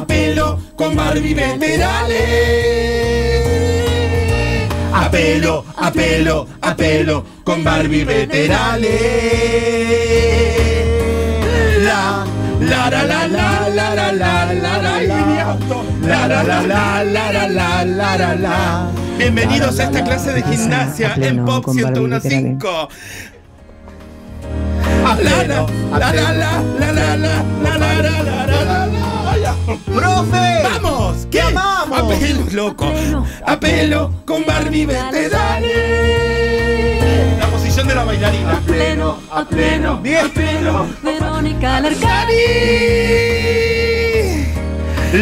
a pelo con Barbie veterales. A pelo, a pelo, a pelo con Barbie veterales. La, la, la, la, la, la, la, la, la, la, la, la, la, la, la, la, la, la, la, la. Bienvenidos a esta clase de gimnasia en Pop 101.5. La, la, la, la, la, la, la, la, la, la, la, la, la, la. ¡Profe! ¡Vamos! ¿Qué? ¡Llamamos! A pelo, loco. A pelo con Barbie veterales. La posición de la bailarina. A pleno, a pleno, Bien. a pleno. Verónica Larcari.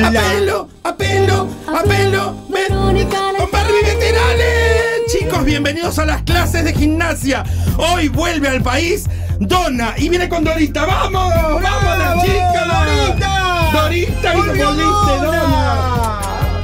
A pelo, a pelo, a pelo, ve- Verónica con Barbie veterales. Chicos, bienvenidos a las clases de gimnasia. Hoy vuelve al país Donna y viene con Dorita. ¡Vamos! ¡Vamos la chica! ¡Dorita! ¡Dorita! y ¡Volvió volviste, Donna!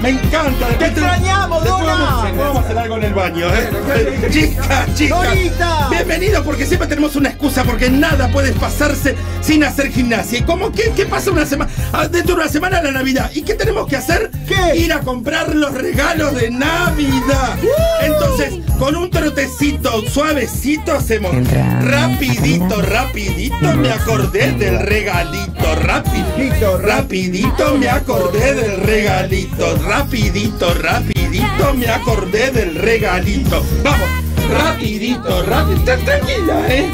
Me encanta. ¡Te extrañamos, Donna! vamos, a hacer algo en el baño, ¿eh? Chicas, chicas. Dorita. Bienvenidos porque siempre tenemos una excusa porque nada puede pasarse sin hacer gimnasia. ¿Y cómo qué, qué pasa una semana? ah, Dentro de una semana la Navidad. ¿Y qué tenemos que hacer? ¿Qué? Ir a comprar los regalos de Navidad. Entonces, con un trotecito suavecito hacemos Entra, rapidito, rapidito me acordé del regalito. Rapidito, rapidito me acordé del regalito. Rapidito, rapidito me acordé del regalito. Vamos, rapidito, rapidito. Tranquila, eh.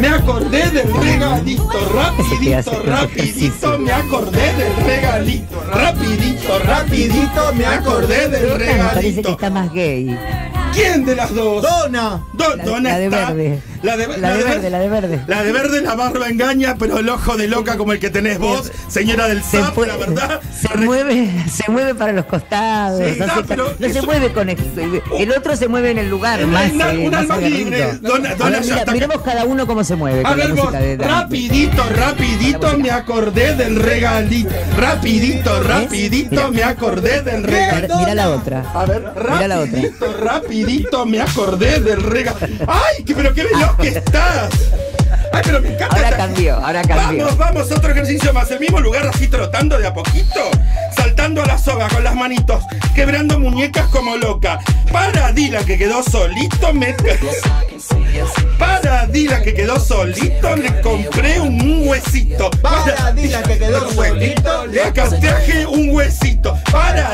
Me acordé del regalito, rapidito, rapidito, me acordé del regalito, rapidito, rapidito, me acordé del parece que regalito. está más gay. ¿Quién de las dos? ¡Dona! Do- La- Donna la de está- verde. La de, La de verde, la de verde. La de verde, la barba engaña, pero el ojo de loca como el que tenés vos, señora del Se, la verdad. se mueve, se mueve para los costados. Sí, no, ca- pero no se mueve con ex- el otro se mueve en el lugar Es más, una- eh, un más alma aguerrido. libre. Donna- A Donna ver, ya mira, miremos cada uno cómo se mueve A ver, vos, de rapidito, rapidito me acordé del regalito. Rapidito, rapidito Mira. me acordé del A regalito. ver, mira la otra. A ver, Mira la otra. rapidito, rapidito me acordé del regalo. ¡Ay, pero qué veloz que estás! ¡Ay, pero me encanta! Ahora cambió, ahora cambió. Vamos, vamos, otro ejercicio más. El mismo lugar así trotando de a poquito. Saltando a la soga con las manitos. Quebrando muñecas como loca. Para Dila que quedó solito me... Para Dila que quedó solito le compré un huesito. Para Dila que quedó solito, le acá traje un huesito. Para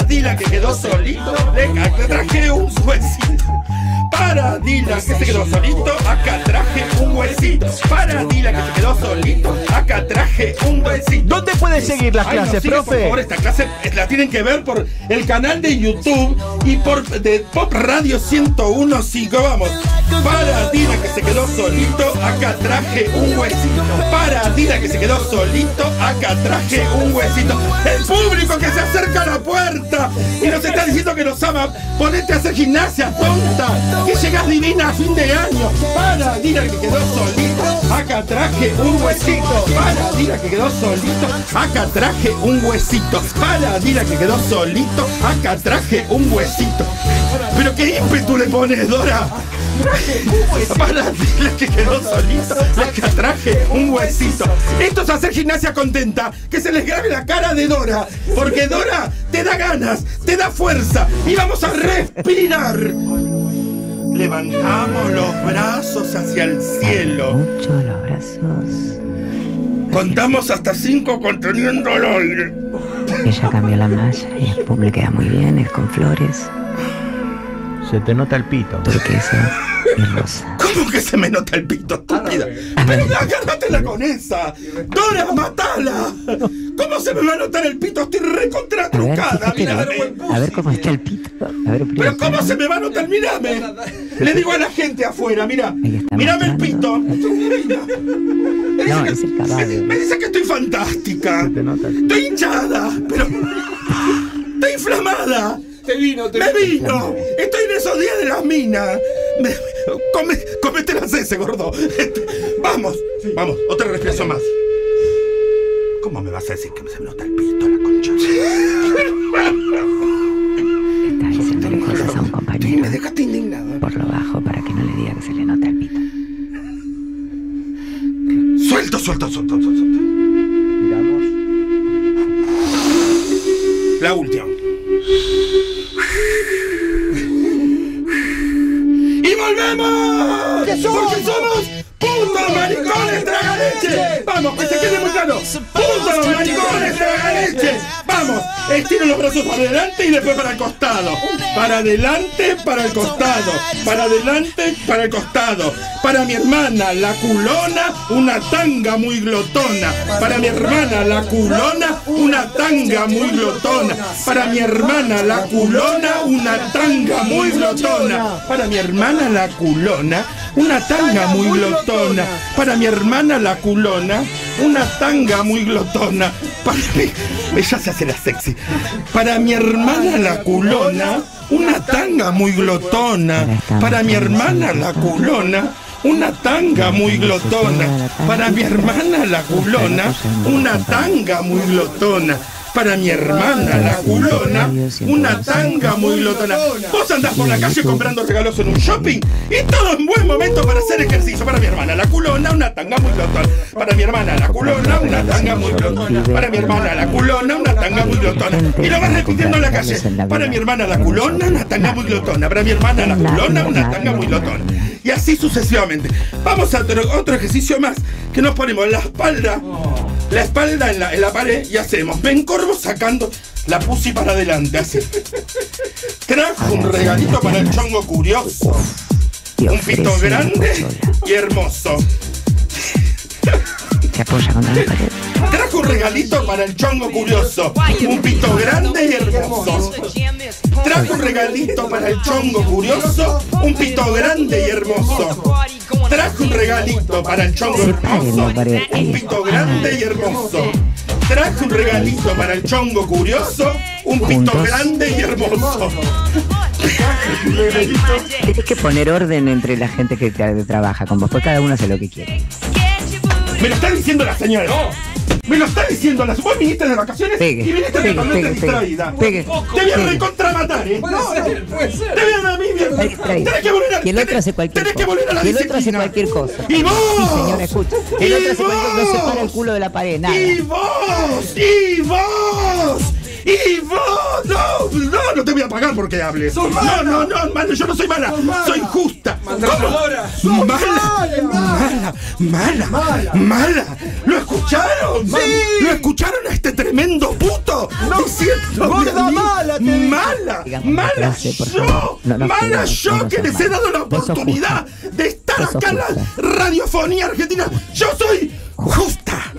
Dila que se quedó solito, acá traje un huesito. Para Dila que se quedó solito, acá traje un huesito. ¿Dónde puedes seguir las Ay, no, clases, sigue, Por favor, esta clase eh, la tienen que ver por el canal de YouTube y por de Pop Radio 101.5. Vamos. Para Dila que se quedó solito, acá traje un huesito. Para Dila que se quedó solito, acá traje un huesito. El público que se acerca a la puerta y nos está diciendo que nos ama. Ponete a hacer gimnasia, tonta. Fin de año. Para Dila que quedó solito, acá traje un huesito. Para Dila que quedó solito, acá traje un huesito. Para Dila que quedó solito, acá traje un huesito. Pero qué ímpetu le pones, Dora. Para Dila que quedó solito, acá traje un huesito. Esto es hacer gimnasia contenta, que se les grabe la cara de Dora, porque Dora te da ganas, te da fuerza y vamos a respirar. Levantamos los brazos hacia el cielo. Mucho los brazos. Contamos hasta cinco conteniendo el aire. Ella cambió la malla y después le queda muy bien, es con flores, Se te nota el pito. turquesa y rosa. ¿Cómo que se me nota el pito, estúpida? Pero agárratela con esa. Dora, matala. ¿Cómo se me va a notar el pito? Estoy recontra trucada, a ver, mírame. a ver cómo está el pito. A ver, Pero ¿cómo se me va a notar? Mírame. Le digo a la gente afuera, mira. Mírame el pito. Me No, que- es el caballo. Me dice que estoy fantástica. Estoy hinchada, pero. Estoy inflamada. Te vino, te Me vino. Estoy en esos días de las minas. Me- come, comete las ese, gordo. Este, Vamos, vamos, otra respiración más. ¿Cómo me vas a decir que se me nota el pito, la concha? Está diciéndole cosas a un Sí, me compañero dejaste indignado. Se le nota el pito. Suelto, suelto, suelto, suelto. suelto. Miramos. La última. ¡Y volvemos! Porque somos putos maricones tragaleche. Vamos, que se quede muy claro. Putos maricones tragaleche. Vamos, estiren los brazos para adelante y después para el costado. Para adelante, para el costado. Para adelante, para el costado. Para mi hermana, la culona, una tanga muy glotona. Para mi hermana, la culona, una tanga muy glotona. Para mi hermana, la culona, una tanga muy glotona. Para mi hermana, la culona, una tanga muy glotona. Para mi hermana, la culona, una tanga muy glotona. Para mi... Ella se hace la sexy. Para mi hermana, la culona, una tanga muy glotona. Para mi hermana, la culona. Una tanga muy glotona. Para mi hermana la culona, una tanga muy glotona. Para mi hermana la culona, una tanga muy glotona. Vos andás por la calle comprando regalos en un shopping y todo en buen momento para hacer ejercicio. Para mi hermana la culona, una tanga muy glotona. Para mi hermana la culona, una tanga muy glotona. Para mi hermana la culona, una tanga muy glotona. Y lo vas repitiendo en la calle. Para mi hermana la culona, una tanga muy glotona. Para mi hermana la culona, una tanga muy glotona. Y así sucesivamente. Vamos a otro, ejercicio más que nos ponemos la espalda, la espalda en la, en la pared y hacemos. Ven corvo sacando la pussy para adelante. Trajo un regalito para el chongo curioso. Un pito grande y hermoso. Se apoya contra la pared. Trajo un regalito para el chongo curioso. Un pito grande y hermoso. Trajo un regalito para el chongo curioso. Un pito grande y hermoso. Trajo un regalito para el chongo hermoso. Un pito grande y hermoso. Traje un regalito para el chongo curioso. Un pito grande y hermoso. Tienes que poner orden entre la gente que te- trabaja con vos, porque cada uno hace lo que quiere. Me lo está diciendo la señora. Me lo está diciendo la Vos viniste de vacaciones Pegue, y viniste pegue, totalmente pegue, distraída. pegue, Te voy a pegue. recontramatar, ¿eh? Puede ser, puede ser. Te voy a a mí bien. Está distraído. Tenés que volver a Y el otro hace cualquier tenés que cosa. volver a la Y el otro hace disciplina. cualquier cosa. Y vos. Sí, señora, escucha. El Y otro hace cualquier no se vos. para el culo de la pared, nada. Y vos, y vos, y vos. No, no, no te voy a pagar porque hables. No, no, no, mala, yo no soy mala. Soy justa. Maltratadora. ¿Cómo? Mala, mala, mala, mala. ¿Lo escucharon? ¿Lo escucharon a este tremendo puto? Gorda mala, mala, mala yo, mala yo que les he dado la oportunidad de estar acá en la radiofonía argentina. Yo soy justa.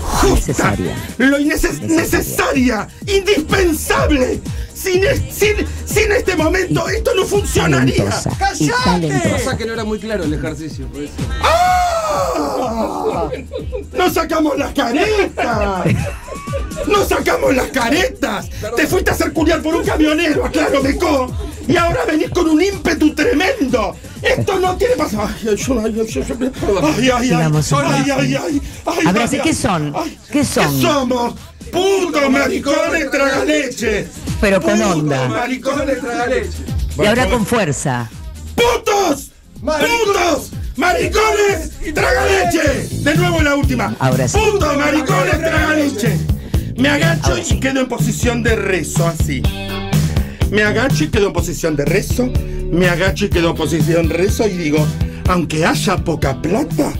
Justa. Lo inneces- necesaria. Indispensable. Sin, es- sin, sin este momento esto no funcionaría. Talentosa. Y Pasa que no era muy claro el ejercicio, por eso. ¡Ah! ¡Nos sacamos las caretas! ¡Nos sacamos las caretas! Te fuiste a hacer culiar por un camionero, claro, Meco. Y ahora venís con un ímpetu tremendo. Esto no tiene pasado. Ay, ay, yo- ay, ay, yo- yo- ay, ay, ay, Sigamos ay, adelante. ay, ay, ay, Abrace, ay, ¿qué ay, son? ay. ¿Qué son? somos? Putos maricones tragaleche. Pero con Putos onda. Maricones tragaleche. Y ahora con fuerza. ¡Putos! ¡Putos! ¡Maricones! ¡Tragaleche! De nuevo la última. Ahora sí. ¡Putos! ¡Maricones! ¡Tragaleche! Me agacho y quedo en posición de rezo, así. Me agacho y quedo en posición de rezo. Me agacho y quedo en posición de rezo y digo, aunque haya poca plata,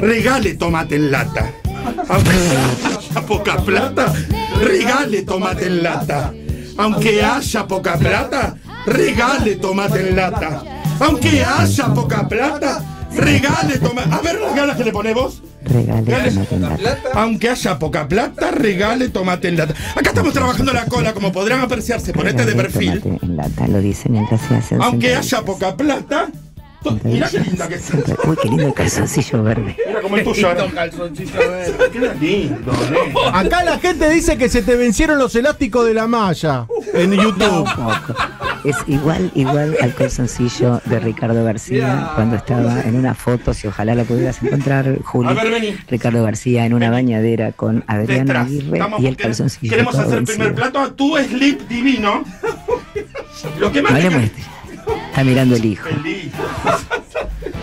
regale tomate en lata. Aunque haya poca plata, regale tomate en lata. Aunque haya poca plata, regale tomate en lata. Aunque haya poca plata, regale tomate. A ver las ganas que le pone vos. Regale tomate en lata. Aunque haya poca plata, regale tomate en lata. Acá estamos trabajando la cola, como podrán apreciarse. Ponete de Regale perfil. en lata. Lo dice mientras se hace Aunque haya poca plata. Mirá qué linda que es. Uy, qué lindo el calzoncillo verde. Mira como el tuyo. Queda lindo, ¿eh? Acá la gente dice que se te vencieron los elásticos de la malla en YouTube. Poco. Es igual, igual al calzoncillo de Ricardo García cuando estaba en una foto, si ojalá la pudieras encontrar, Juli. A ver, vení. Ricardo García en una bañadera con Detrás. Aguirre Estamos- y el calzoncillo. Queremos hacer el primer plato. Tu slip divino. Lo que más No le muestres. Está mirando el hijo. Pelitos.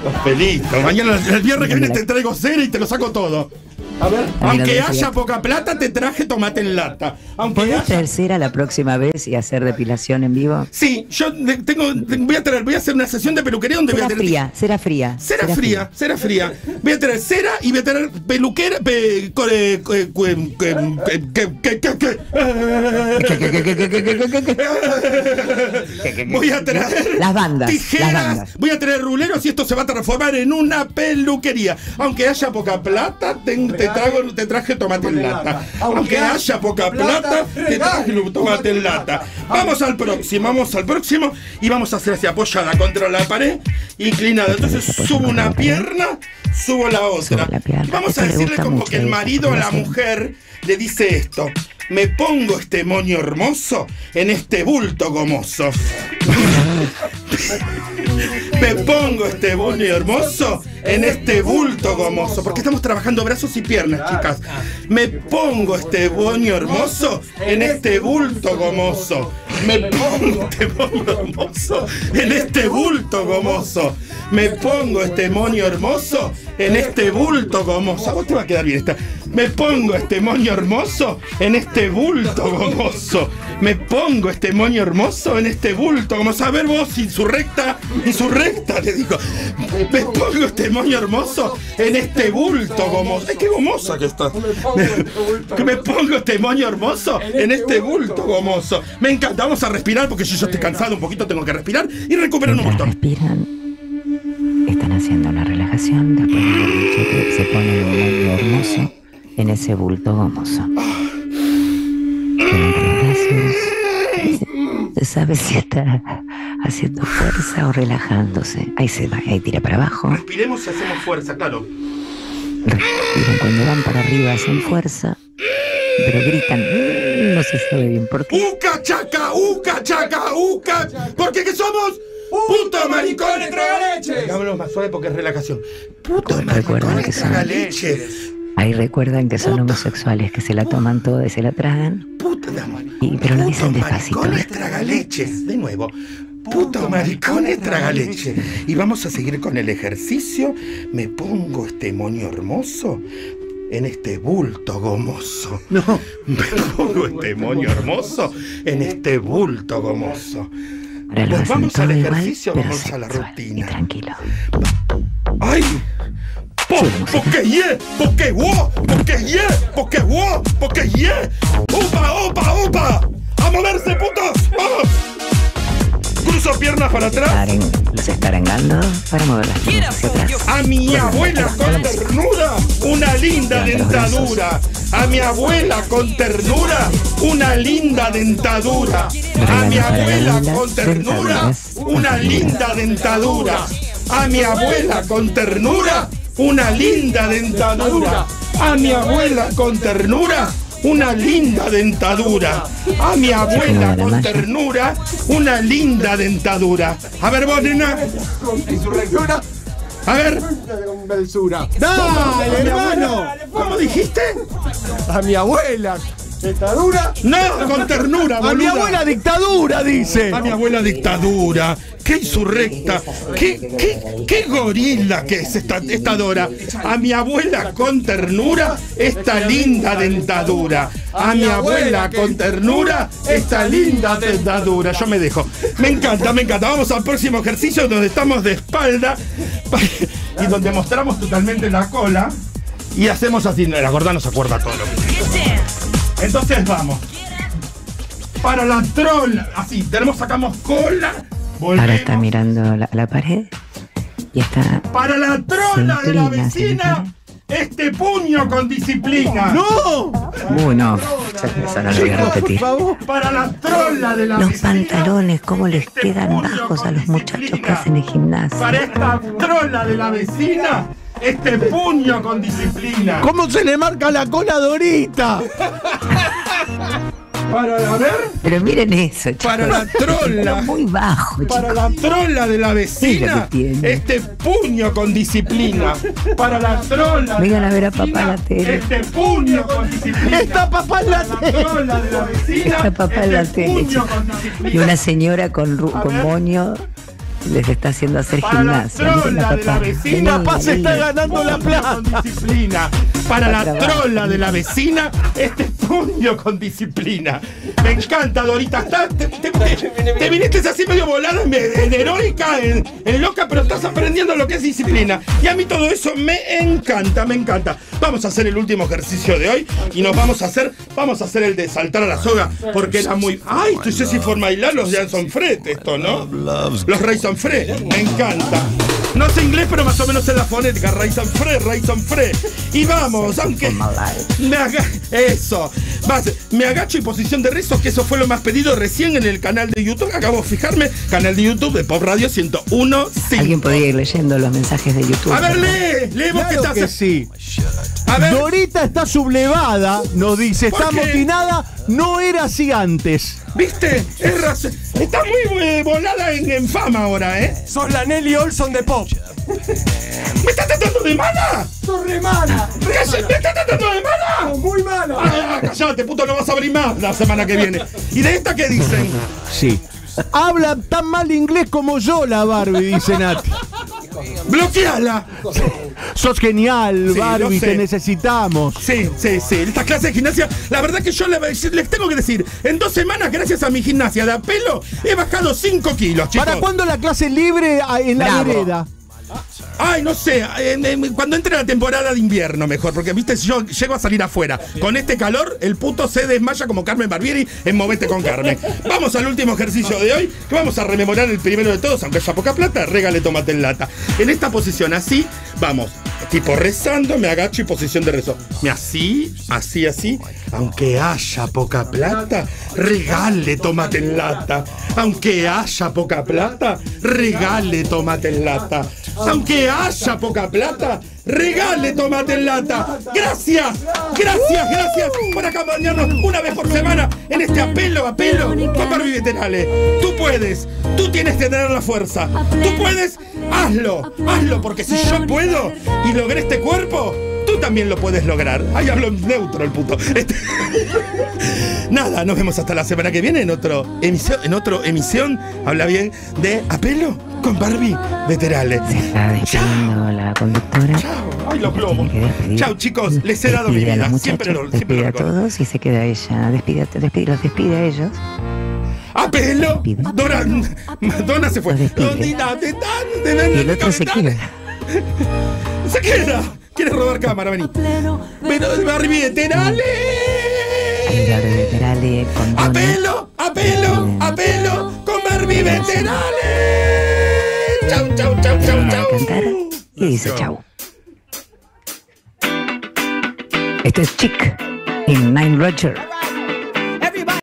Los pelitos. Mañana, el viernes que viene te traigo cera y te lo saco todo. A ver, aunque haya poca plata, te traje tomate en lata. Aunque ¿Podés haya... traer cera la próxima vez y hacer depilación en vivo? Sí, yo tengo, voy a traer, voy a hacer una sesión de peluquería donde voy a tener fría, cera fría. Cera fría, cera fría. Voy a tener cera y voy a tener peluquera. pe- que- que- Voy a traer Las bandas, tijeras, las bandas. voy a traer ruleros y esto se va a transformar en una peluquería. Aunque haya poca plata, te, te trago, te traje tomate en lata. Aunque haya poca plata, te traje tomate en lata. Vamos al próximo, vamos al próximo y vamos a hacer así apoyada contra la pared, inclinada. Entonces subo una pierna, subo la otra. Vamos a le decirle como que el marido a la mujer le dice esto. Me pongo este moño hermoso en este bulto gomoso. Me pongo este moño hermoso en este bulto gomoso. Porque estamos trabajando brazos y piernas, chicas. Me pongo este moño hermoso en este bulto gomoso. Me pongo este moño hermoso en este bulto gomoso. Me pongo este moño hermoso en este bulto gomoso. A vos te va a quedar bien esta. Me pongo este moño hermoso en este bulto gomoso. Me pongo este moño hermoso en este bulto gomoso. A ver vos, insurrecta, insurrecta, le digo. Me pongo este moño hermoso en este bulto gomoso. Ay, qué gomosa que estás. Que me pongo este moño hermoso en este bulto gomoso. Me encanta. Vamos a respirar porque yo ya estoy cansado un poquito, tengo que respirar y recuperar un montón. respiran, están haciendo una relajación después de se pone un moño hermoso en ese bulto gomoso. Brazos. Se sabe si está haciendo fuerza o relajándose. Ahí se va, ahí tira para abajo. Respiremos y hacemos fuerza, claro. Respiran cuando van para arriba, hacen fuerza. Pero gritan, "Mm", no se sabe bien por qué. Uca chaca, uca chaca, uca. Porque que somos puto maricones tragaleche. Háblalo más suave porque es relajación. Puto que son- tragaleche. Ahí recuerdan que son homosexuales, que se la toman toda y se la tragan. Puta amor. Y- pero lo dicen despacito, Maricones ¿eh? tragaleches. De nuevo. Puto maricones tragaleche. Y vamos a seguir con el ejercicio. Me pongo este moño hermoso en este bulto gomoso. No. Me pongo este moño hermoso en este bulto gomoso. Pues vamos al ejercicio, pero vamos a la rutina. Y tranquilo. ¡Ay! Po, porque yeah, porque wow, porque yeah, porque wow, porque yeah. ¡Upa, upa, upa! ¡A moverse, putos! ¡Vamos! Cruzo piernas para atrás. Los está arengando para mover las piernas hacia atrás. A mi abuela con ternura, una linda dentadura. A mi abuela con ternura, una linda dentadura. A mi abuela con ternura, una linda dentadura. A mi abuela con ternura, una linda dentadura. A mi abuela con ternura, una linda dentadura. A mi abuela con ternura, una linda dentadura. A ver vos, nena. A ver. ¡Dale, hermano! ¿Cómo dijiste? A mi abuela. ¿Dictadura? No, con ternura, A mi abuela dictadura, dice. A mi abuela dictadura. Qué insurrecta. Qué, qué, qué gorila que es esta, esta Dora. A mi abuela con ternura, esta linda dentadura. A mi abuela con ternura, esta linda dentadura. Yo me dejo. Me encanta, me encanta. Vamos al próximo ejercicio donde estamos de espalda y donde mostramos totalmente la cola. Y hacemos así. La gorda no se acuerda todo lo que entonces vamos. Para la troll. Así, tenemos, sacamos cola. Ahora está Volvemos. mirando la, la pared y está. Para la trola de la vecina. Este puño con disciplina. ¡No! Uy, no. Eso no lo voy a repetir. Para la trola de la Los vecina. pantalones, cómo les Este quedan bajos a los muchachos que hacen el gimnasio. Para esta trola de la vecina. Este puño con disciplina. ¿Cómo se le marca la cola a Dorita? Para, a ver. Pero miren eso, chicos. Para la trola. Muy bajo, Para chicos. la trola de la vecina, que tiene. este puño con disciplina. Para la trola. Vengan la a ver a papá en la tele. Este puño con disciplina. Está papá en la Para tele. trola de la vecina. Está papá en la tele, puño chicos. con disciplina. Y una señora con, con moño les está haciendo hacer Para la gimnasia. Miren trola de la vecina, vení. está ganando la Con plata. disciplina. Para la trola de la vecina, este con disciplina. Me encanta, Dorita. Estás- te, te- te- te viniste así medio volada, en, en heroica, en, en loca, pero estás aprendiendo lo que es disciplina. Y a mí todo eso me encanta, me encanta. Vamos a hacer el último ejercicio de hoy y nos vamos a hacer, vamos a hacer el de saltar a la soga, porque era muy. Ay, tú sé si for bailar los Jason Fred, esto, ¿no? Los Rayson Fred, me encanta. No sé inglés, pero más o menos es la fonética. Rayson Fred, Rayson Fred. Y vamos, aunque. Me haga. Eso. Vas, me agacho y posición de rezo, que eso fue lo más pedido recién en el canal de YouTube. Acabo de fijarme, canal de YouTube de Pop Radio 101.5. Alguien podría ir leyendo los mensajes de YouTube. A ver, lee, lee vos que estás. sí. A ver. Dorita está sublevada, nos dice, ¿Por está qué? motinada, no era así antes. ¿Viste? Es razón. Está muy eh, volada en, en fama ahora, ¿eh? Sos la Nelly Olson de pop. ¿Me estás tratando de mala? Sos re mala. ¿Me estás tratando de mala? Muy mala. Ah, callate, puto, no vas a abrir más la semana que viene. ¿Y de esta qué dicen? Sí. Habla tan mal inglés como yo, la Barbie, dice Nati. ¡Bloqueala! Sos genial, Sí, Barbie, te necesitamos. Sí, sí, sí. Estas clases de gimnasia, la verdad que yo le- les tengo que decir, en dos semanas, gracias a mi gimnasia de apelo, he bajado 5 kilos, chicos. ¿Para cuándo la clase libre a- en la Bravo. vereda? Ay, no sé, cuando entre la temporada de invierno mejor, porque viste, si yo llego a salir afuera. Con este calor, el puto se desmaya como Carmen Barbieri en Movete con Carmen. Vamos al último ejercicio de hoy, que vamos a rememorar el primero de todos, aunque haya poca plata, regale tomate en lata. En esta posición así, vamos, tipo rezando, me agacho y posición de rezo. Me así, así, así, aunque haya poca plata, regale tomate en lata. Aunque haya poca plata, regale tomate en lata. Aunque haya poca plata, regale tomate en lata. Gracias, gracias, gracias por acompañarnos una vez por semana en este apelo, apelo con Barbie Veterale. Tú puedes, tú tienes que tener la fuerza. Tú puedes, hazlo, hazlo, porque si yo puedo y logré este cuerpo, tú también lo puedes lograr. Ahí hablo en neutro el puto. Este- Nada, nos vemos hasta la semana que viene en otro emisión, en otro emisión, habla bien, de apelo con Barbie. Se está despidiendo la conductora. Chao. Ay, los. Chao, chicos. Les he dado mi Despide a vida. Siempre lo, siempre lo despide a todos y se queda ella. Despide, despide, los despide a ellos. ¡Apelo! Dora, Madonna se fue. Otro se queda. Se queda. Quiere robar cámara, vení. Veterale con donas. ¡Apelo! ¡Apelo! ¡Apelo! ¡Con Barbie Veterale! ¡Chau, chau, chau, chau, chau! y dice chau. Este es Chick in Nine Roger.